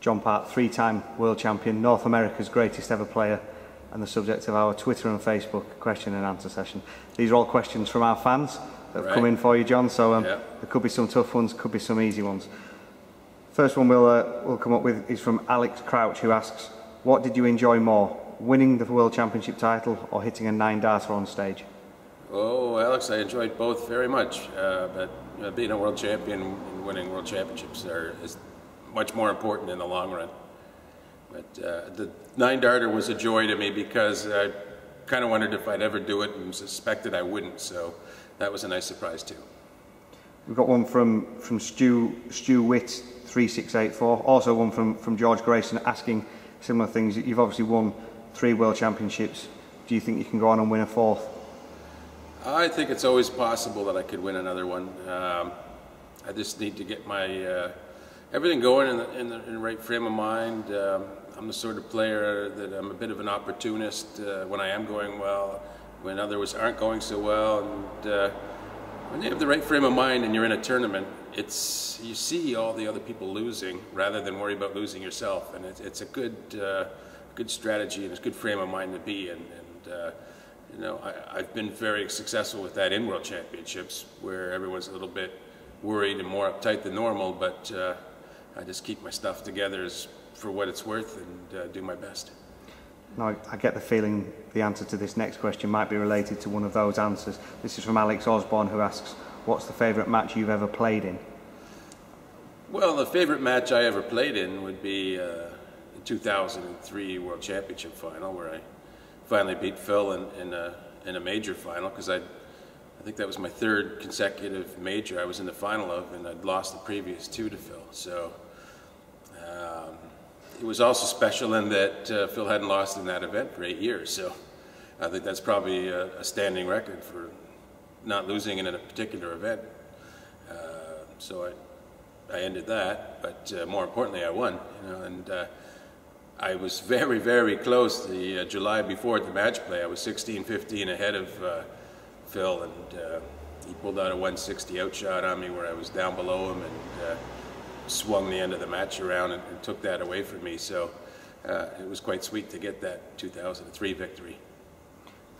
John Part, three-time world champion, North America's greatest ever player, and the subject of our Twitter and Facebook question and answer session. These are all questions from our fans that have Right. come in for you, John, so um, Yeah. there could be some tough ones, could be some easy ones. First one we'll, uh, we'll come up with is from Alex Crouch, who asks, what did you enjoy more, winning the World Championship title or hitting a nine-darter on stage? Oh, Alex, I enjoyed both very much. Uh, but uh, being a world champion and winning world championships are, is much more important in the long run. But uh, the nine darter was a joy to me because I kind of wondered if I'd ever do it and suspected I wouldn't. So that was a nice surprise too. We've got one from, from Stu, Stu Witt, 3684. Also one from, from George Grayson asking similar things. You've obviously won three World Championships. Do you think you can go on and win a fourth? I think it's always possible that I could win another one. Um, I just need to get my uh, everything going in the, in the, in the right frame of mind. Um, I'm the sort of player that I'm a bit of an opportunist uh, when I am going well, when others aren't going so well, and uh, when you have the right frame of mind and you're in a tournament, it's you see all the other people losing rather than worry about losing yourself, and it's, it's a good uh, good strategy and it's a good frame of mind to be in. And uh, you know, I, I've been very successful with that in World Championships, where everyone's a little bit worried and more uptight than normal, but uh, I just keep my stuff together as, for what it's worth and uh, do my best. Now, I get the feeling the answer to this next question might be related to one of those answers. This is from Alex Osborne, who asks, what's the favourite match you've ever played in? Well, the favorite match I ever played in would be uh, the 2003 World Championship final, where I finally beat Phil in, in, a, in a major final, because I, I think that was my third consecutive major I was in the final of, and I'd lost the previous two to Phil. So um, it was also special in that uh, Phil hadn't lost in that event for eight years. So I think that's probably a, a standing record for not losing in a particular event. Uh, so I, I ended that, but uh, more importantly, I won. You know, and uh, I was very, very close the uh, July before at the match play. I was 16-15 ahead of uh, Phil, and uh, he pulled out a 160 outshot on me where I was down below him and uh, swung the end of the match around and, and took that away from me. So uh, it was quite sweet to get that 2003 victory.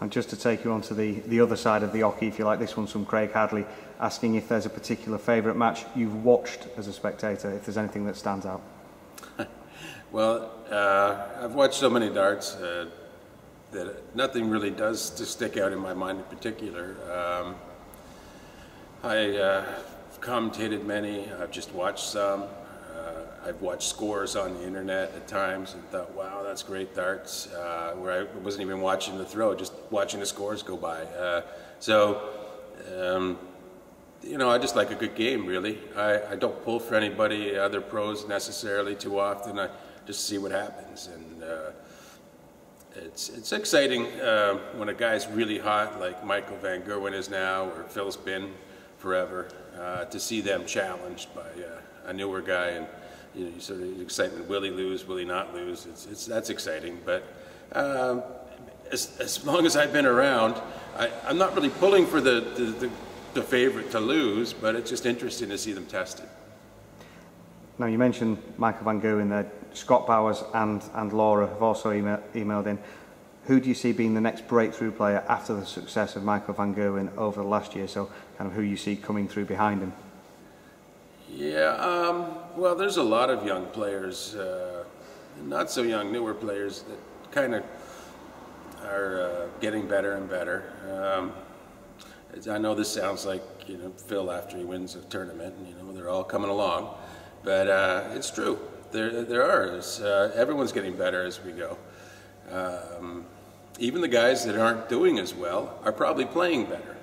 And just to take you on to the, the other side of the hockey, if you like, this one's from Craig Hadley, asking if there's a particular favourite match you've watched as a spectator, if there's anything that stands out. Well, uh, I've watched so many darts uh, that nothing really does to stick out in my mind in particular. Um, I uh, commentated many. I've just watched some. Uh, I've watched scores on the internet at times and thought, "Wow, that's great darts." Uh, where I wasn't even watching the throw, just watching the scores go by. Uh, so. Um, you know, I just like a good game, really. I, I don't pull for anybody, other pros necessarily too often. I just see what happens. And uh, it's, it's exciting uh, when a guy's really hot, like Michael Van Gerwen is now, or Phil's been forever, uh, to see them challenged by uh, a newer guy. And, you know, sort of excitement, will he lose, will he not lose? It's, it's, that's exciting. But um, as, as long as I've been around, I, I'm not really pulling for the, the, the the favorite to lose, but it's just interesting to see them tested. Now, you mentioned Michael Van Gerwen there. Scott Bowers and, and Laura have also email, emailed in. Who do you see being the next breakthrough player after the success of Michael Van Gerwen over the last year? So, kind of who you see coming through behind him? Yeah, um, well, there's a lot of young players, uh, not so young, newer players that kind of are uh, getting better and better. Um, I know this sounds like you know Phil after he wins a tournament, and you know they're all coming along, but uh, it's true. There, there are. Uh, everyone's getting better as we go. Um, even the guys that aren't doing as well are probably playing better,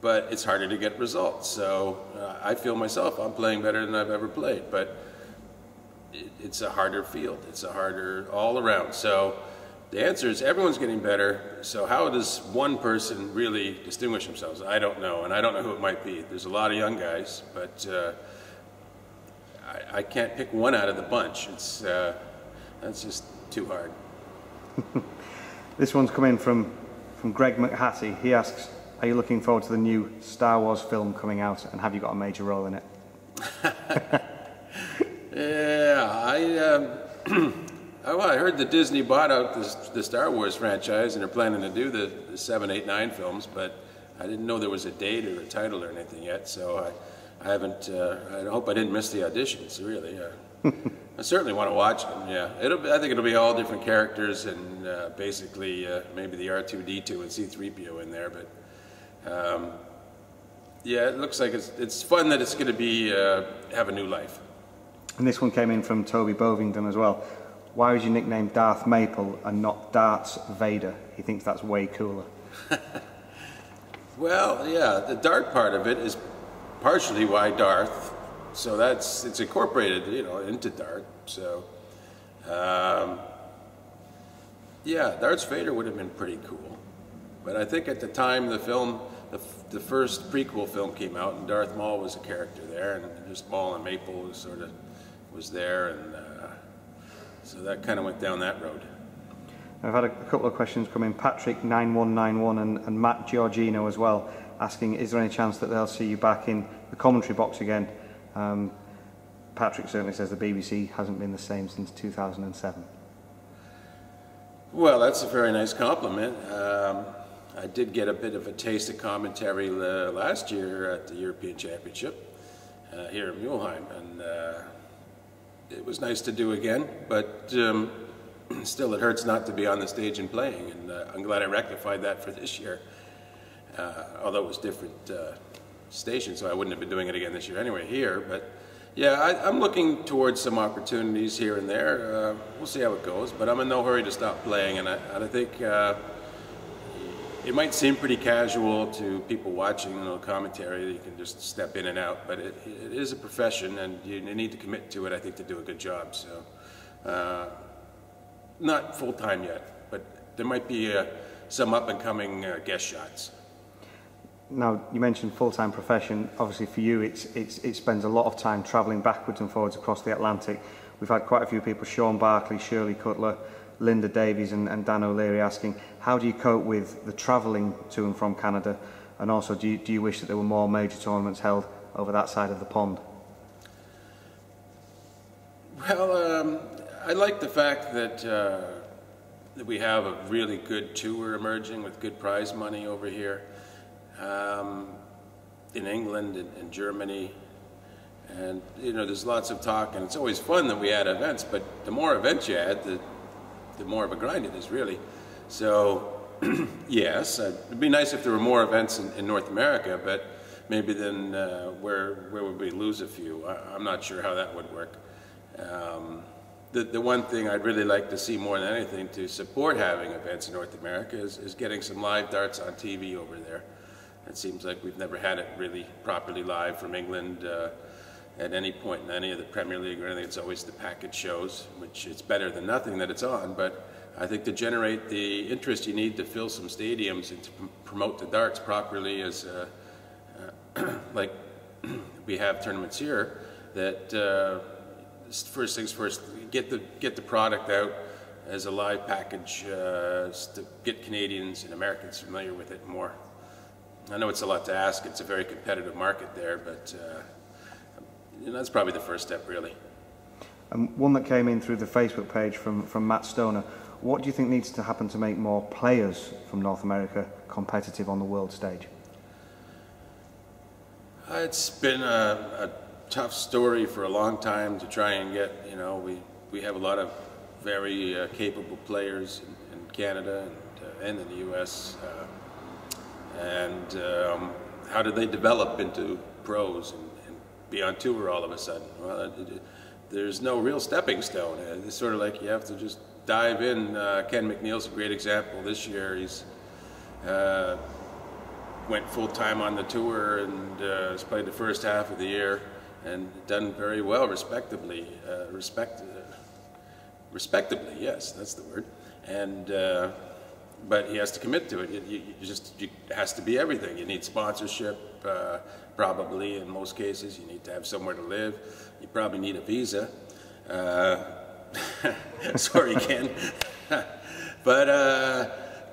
but it's harder to get results. So uh, I feel myself I'm playing better than I've ever played, but it, it's a harder field. It's a harder all around. So. The answer is everyone's getting better. So how does one person really distinguish themselves? I don't know, and I don't know who it might be. There's a lot of young guys, but uh, I, I, can't pick one out of the bunch. It's uh, that's just too hard. this one's coming from from Greg McHattie. He asks, "Are you looking forward to the new Star Wars film coming out, and have you got a major role in it?" Yeah, I, um, oh, I heard that Disney bought out the, the, Star Wars franchise and they're planning to do the, the 7, 8, 9 films, but I didn't know there was a date or a title or anything yet, so I, I haven't, uh, I hope I didn't miss the auditions, really. Uh, I certainly want to watch them, yeah. It'll, I think it'll be all different characters and uh, basically uh, maybe the R2-D2 and C-3PO in there, but um, yeah, it looks like it's, it's fun that it's going to be, uh, have a new life. And this one came in from Toby Bovington as well. Why was your nickname Darth Maple and not Darts Vader? He thinks that's way cooler. well, yeah, the Dart part of it is partially why Darth. So that's it's incorporated, you know, into Dart. So, um, yeah, Darth Vader would have been pretty cool. But I think at the time the film, the, the first prequel film came out, and Darth Maul was a character there, and just Maul and Maple was sort of was there, and uh, so that kind of went down that road. I've had a, couple of questions come in. Patrick nine one nine one and, and Matt Giorgino as well, asking, is there any chance that they'll see you back in the commentary box again? Um, Patrick certainly says the BBC hasn't been the same since 2007. Well, that's a very nice compliment. Um, I did get a bit of a taste of commentary last year at the European Championship uh, here in Mulheim, and uh, it was nice to do again, but um, still it hurts not to be on the stage and playing, and uh, I'm glad I rectified that for this year, uh, although it was different uh, stations, so I wouldn't have been doing it again this year anyway here, but yeah, I, am looking towards some opportunities here and there. Uh, we'll see how it goes, but I'm in no hurry to stop playing, and I, and I think uh, it might seem pretty casual to people watching you know, commentary that you can just step in and out, but it, it is a profession and you need to commit to it, I think, to do a good job. So, uh, not full time yet, but there might be uh, some up and coming uh, guest shots. Now, you mentioned full-time profession. Obviously, for you, it's, it's, it spends a lot of time travelling backwards and forwards across the Atlantic. We've had quite a few people, Sean Barkley, Shirley Cutler, Linda Davies and, and Dan O'Leary asking, how do you cope with the travelling to and from Canada? And also, do you, do you wish that there were more major tournaments held over that side of the pond? Well, um, I like the fact that, uh, that we have a really good tour emerging with good prize money over here. Um, in England and, Germany, and you know, there's lots of talk, and it's always fun that we add events. But the more events you add, the the more of a grind it is really. So yes, uh, it'd be nice if there were more events in, in North America, but maybe then uh, where, where would we lose a few? I, am not sure how that would work. Um, the, the one thing I'd really like to see more than anything to support having events in North America is, is getting some live darts on TV over there. It seems like we've never had it really properly live from England. Uh, at any point in any of the Premier League or anything. It's always the package shows, which is better than nothing that it's on. But I think to generate the interest you need to fill some stadiums and to promote the darts properly as uh, uh, like we have tournaments here, that uh, first things first, get the, get the product out as a live package uh, to get Canadians and Americans familiar with it more. I know it's a lot to ask. It's a very competitive market there, but uh, and that's probably the first step, really. And one that came in through the Facebook page from, from Matt Stoner. What do you think needs to happen to make more players from North America competitive on the world stage? Uh, it's been a, a, tough story for a long time to try and get, you know, we, we have a lot of very uh, capable players in, in Canada and, uh, and, in the U.S. Uh, and um, how do they develop into pros? And, be on tour all of a sudden. Well, it, it, there's no real stepping stone. It's sort of like you have to just dive in. Uh, Ken MacNeil's a great example this year. He's uh, went full time on the tour and uh, has played the first half of the year and done very well, respectably. Uh, respect, uh, respectably, yes, that's the word. And uh, but he has to commit to it. You, you, you just it has to be everything. You need sponsorship, uh, probably in most cases. You need to have somewhere to live. You probably need a visa. Uh, sorry, Ken. but uh,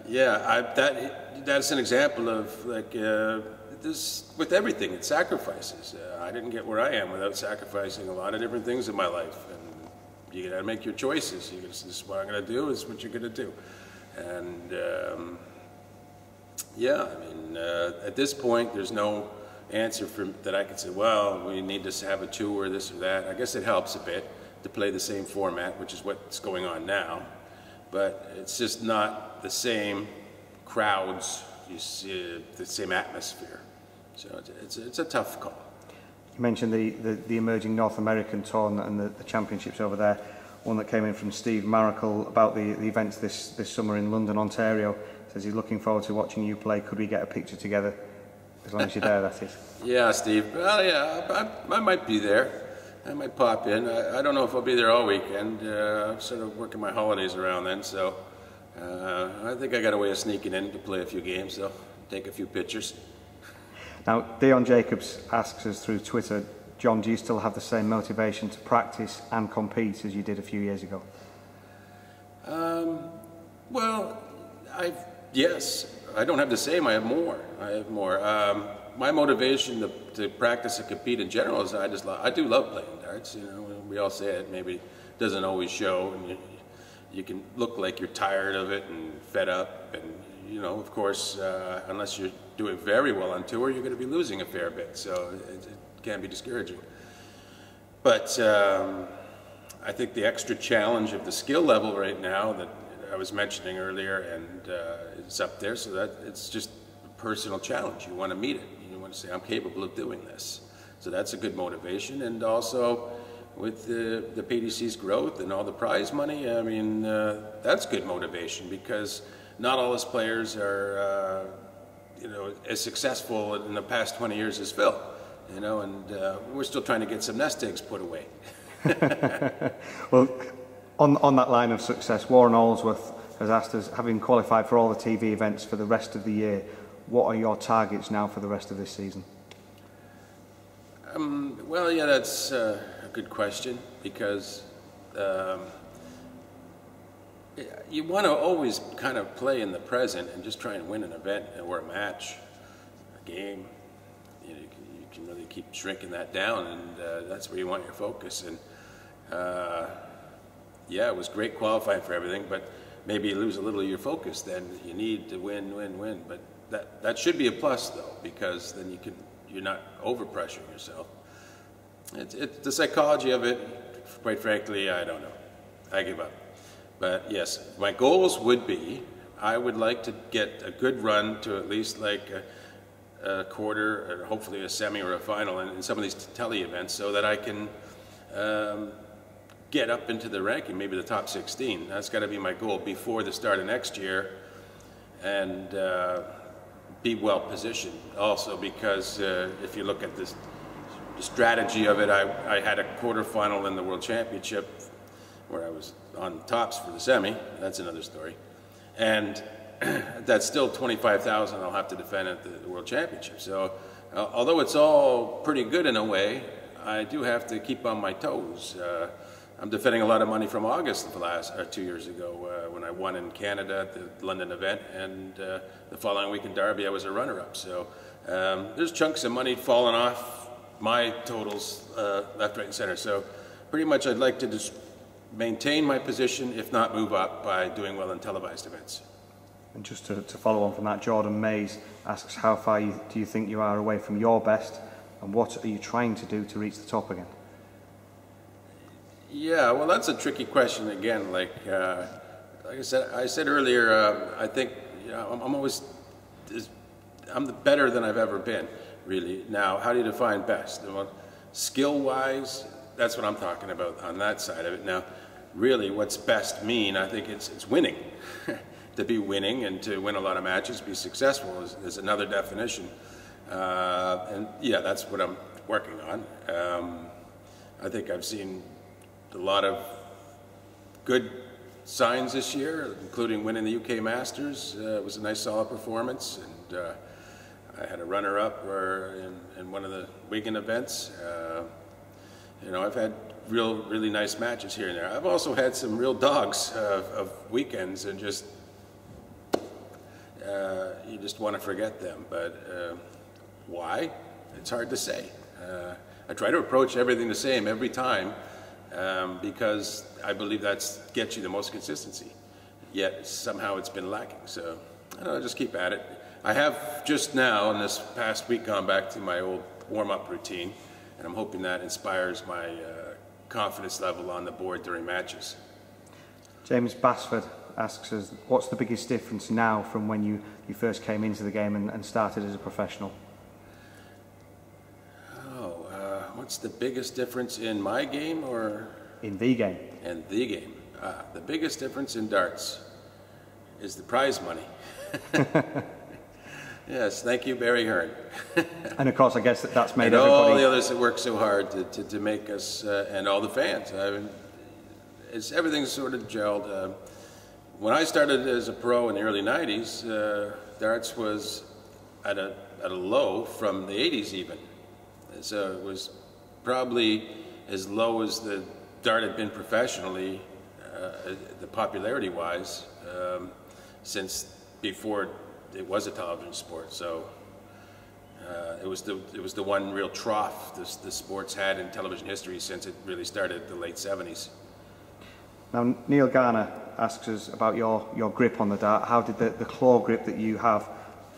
yeah, I, that that's an example of like uh, this, with everything, it's sacrifices. Uh, I didn't get where I am without sacrificing a lot of different things in my life. And you got to make your choices. You this is what I'm going to do. Is what you're going to do. And um, yeah, I mean, uh, at this point, there's no answer for, that I could say. Well, we need to have a tour, this or that. I guess it helps a bit to play the same format, which is what's going on now. But it's just not the same crowds, you see, the same atmosphere. So it's, it's, it's a tough call. You mentioned the, the, the emerging North American tour and the, the championships over there. One that came in from Steve Maracle about the, the events this, this summer in London, Ontario. Says he's looking forward to watching you play. Could we get a picture together? As long as you're there, that is. Yeah, Steve. Well, yeah, I, I might be there. I might pop in. I, I don't know if I'll be there all weekend. Uh, I'm sort of working my holidays around then, so uh, I think I got a way of sneaking in to play a few games, so take a few pictures. Now, Dion Jacobs asks us through Twitter, John, do you still have the same motivation to practice and compete as you did a few years ago? Um, well, I yes, I don't have the same. I have more. I have more. Um, my motivation to, to, practice and compete in general is I just I do love playing darts. You know, we all say it. Maybe it doesn't always show, and you, you can look like you're tired of it and fed up. And you know, of course, uh, unless you're doing very well on tour, you're going to be losing a fair bit. So it, it can be discouraging. But um, I think the extra challenge of the skill level right now that I was mentioning earlier, and uh, it's up there. So that it's just a personal challenge. You want to meet it. You want to say, "I'm capable of doing this." So that's a good motivation, and also with the, the PDC's growth and all the prize money, I mean, uh, that's good motivation because not all us players are, uh, you know, as successful in the past 20 years as Phil, you know, and uh, we're still trying to get some nest eggs put away. well, on, on that line of success, Warren Allsworth has asked us, having qualified for all the TV events for the rest of the year, what are your targets now for the rest of this season? Um, well, yeah, that's uh, a good question because um, you want to always kind of play in the present and just try and win an event or a match, a game. You, know, you, can, you can, really keep shrinking that down, and uh, that's where you want your focus. And uh, yeah, it was great qualifying for everything, but maybe you lose a little of your focus. Then you need to win, win, win. But that that should be a plus though, because then you can you're not overpressuring yourself. It's, it's the psychology of it. Quite frankly, I don't know. I give up. But yes, my goals would be I would like to get a good run to at least like a, a quarter, or hopefully a semi or a final in, in, some of these telly events, so that I can um, get up into the ranking, maybe the top 16. That's got to be my goal before the start of next year, and uh, be well positioned. Also, because uh, if you look at this, the strategy of it, I, I had a quarterfinal in the World Championship where I was on tops for the semi. That's another story. And that's still 25,000 I'll have to defend at the World Championship. So uh, although it's all pretty good in a way, I do have to keep on my toes. Uh, I'm defending a lot of money from August the last uh, two years ago uh, when I won in Canada at the London event, and uh, the following week in Derby I was a runner-up. So um, there's chunks of money falling off my totals uh, left, right, and center. So pretty much I'd like to just maintain my position, if not move up, by doing well in televised events. And just to, to follow on from that, Jordan Mays asks, how far you, do you think you are away from your best, and what are you trying to do to reach the top again? Yeah, well, that's a tricky question again. Like, uh, like I said, I said earlier, uh, I think you know, I'm, I'm always, I'm the better than I've ever been, really. Now, how do you define best? Well, skill-wise, that's what I'm talking about on that side of it. Now, really what's best mean, I think it's, it's winning. to be winning and to win a lot of matches, be successful is, is another definition. Uh, and yeah, that's what I'm working on. Um, I think I've seen a lot of good signs this year, including winning the UK Masters. Uh, it was a nice solid performance and uh, I had a runner-up in, in, one of the Wigan events. Uh, you know, I've had real, really nice matches here and there. I've also had some real dogs of, of weekends and just, uh, you just want to forget them. But uh, why? It's hard to say. Uh, I try to approach everything the same every time um, because I believe that gets you the most consistency. Yet somehow it's been lacking. So I don't know, just keep at it. I have just now, in this past week, gone back to my old warm-up routine, and I'm hoping that inspires my uh, confidence level on the board during matches. James Basford asks us, what's the biggest difference now from when you, you first came into the game and, and started as a professional? Oh, uh, what's the biggest difference in my game or? In the game. In the game. Uh, the biggest difference in darts is the prize money. yes, thank you, Barry Hearn. and of course, I guess that that's made and everybody... all the others that work so hard to, to, to make us, uh, and all the fans. I mean, it's, everything's sort of gelled. Uh, when I started as a pro in the early 90s, uh, darts was at a, at a low from the 80s even. So it was probably as low as the dart had been professionally, uh, the popularity-wise, um, since before it was a television sport. So uh, it was the it was the one real trough this, the sports had in television history since it really started the late 70s. Now Neil Garner asks us about your, your grip on the dart. How did the, the claw grip that you have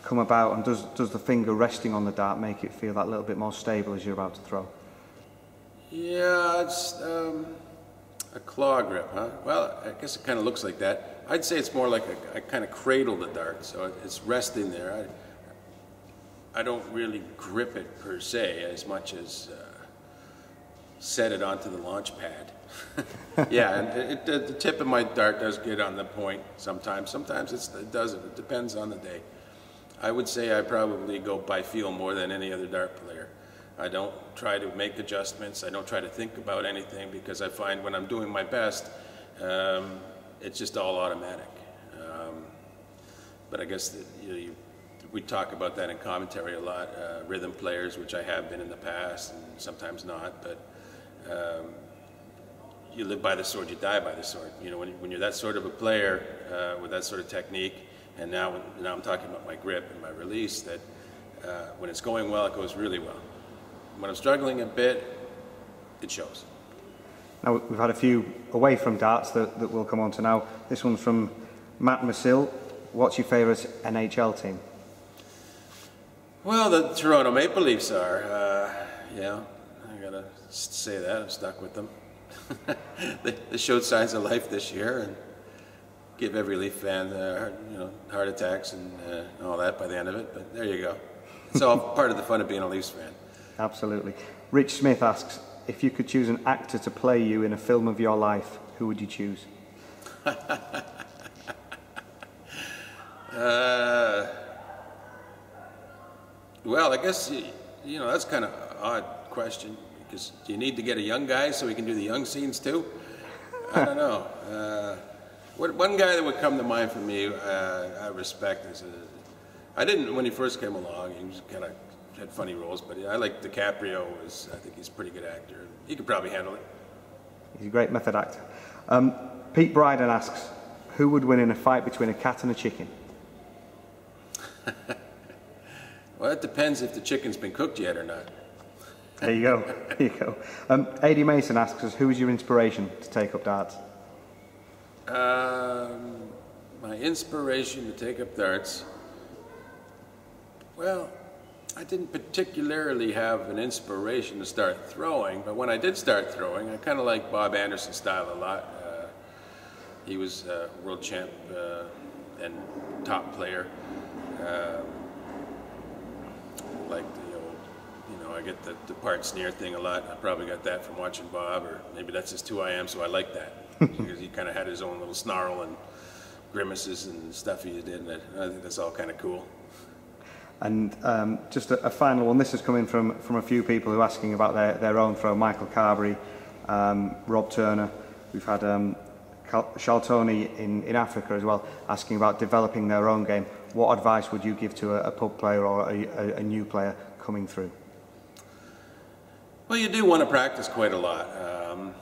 come about and does, does the finger resting on the dart make it feel that little bit more stable as you're about to throw? Yeah, it's um, a claw grip, huh? Well, I guess it kind of looks like that. I'd say it's more like a, I kind of cradle the dart, so it's resting there. I, I don't really grip it per se as much as uh, set it onto the launch pad. yeah, and it, it, the tip of my dart does get on the point sometimes. Sometimes it doesn't. It depends on the day. I would say I probably go by feel more than any other dart player. I don't try to make adjustments. I don't try to think about anything because I find when I'm doing my best, um, it's just all automatic. Um, but I guess that, you know, you, we talk about that in commentary a lot. Uh, rhythm players, which I have been in the past, and sometimes not, but um, you live by the sword, you die by the sword. You know, when, when you're that sort of a player uh, with that sort of technique, and now, now I'm talking about my grip and my release, that uh, when it's going well, it goes really well. When I'm struggling a bit, it shows. Now, we've had a few away from darts that, that we'll come on to now. This one's from Matt Masil. What's your favourite NHL team? Well, the Toronto Maple Leafs are. Uh, yeah, Gotta say that. I'm stuck with them. they, they, showed signs of life this year and give every Leaf fan uh, you know heart attacks and uh, all that by the end of it. But there you go. It's all part of the fun of being a Leafs fan. Absolutely. Rich Smith asks, if you could choose an actor to play you in a film of your life, who would you choose? uh, well, I guess, you know, that's kind of an odd question because do you need to get a young guy so he can do the young scenes too? I don't know. Uh, one guy that would come to mind for me, uh, I respect is, a, I didn't when he first came along. He was kind of had funny roles, but I like DiCaprio. Was I think he's a pretty good actor. He could probably handle it. He's a great method actor. Um, Pete Bryden asks, who would win in a fight between a cat and a chicken? well, it depends if the chicken's been cooked yet or not. There you go. There you go. Um, A.D. Mason asks us, who was your inspiration to take up darts? Um, my inspiration to take up darts? Well, I didn't particularly have an inspiration to start throwing, but when I did start throwing, I kind of like Bob Anderson's style a lot. Uh, he was a world champ uh, and top player. Uh, like the old, you know, I get the, the part sneer thing a lot. I probably got that from watching Bob, or maybe that's just who I am, so I like that. because he kind of had his own little snarl and grimaces and stuff he did, and I think that's all kind of cool. And um, just a, a, final one, this has come in from, from a few people who are asking about their, their own throw. Michael Carberry, um, Rob Turner, we've had um, Shaltoni in, in Africa as well, asking about developing their own game. What advice would you give to a, a pub player or a, a, a new player coming through? Well, you do want to practice quite a lot. Um,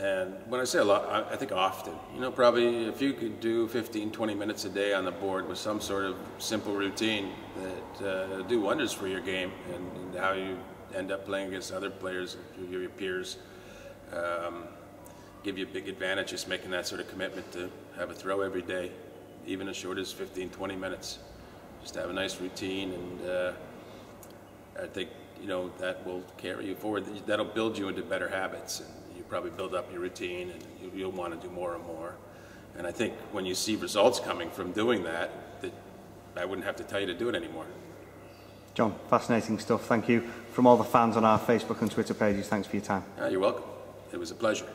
And when I say a lot, I, I think often. You know, probably if you could do 15, 20 minutes a day on the board with some sort of simple routine that uh, do wonders for your game and, and, how you end up playing against other players, your, peers, um, give you a big advantage just making that sort of commitment to have a throw every day, even as short as 15, 20 minutes. Just have a nice routine and uh, I think, you know, that will carry you forward. That'll build you into better habits. And, you probably build up your routine and you, you'll want to do more and more. And I think when you see results coming from doing that, that I wouldn't have to tell you to do it anymore. John, fascinating stuff. Thank you. From all the fans on our Facebook and Twitter pages, thanks for your time. Uh, you're welcome. It was a pleasure.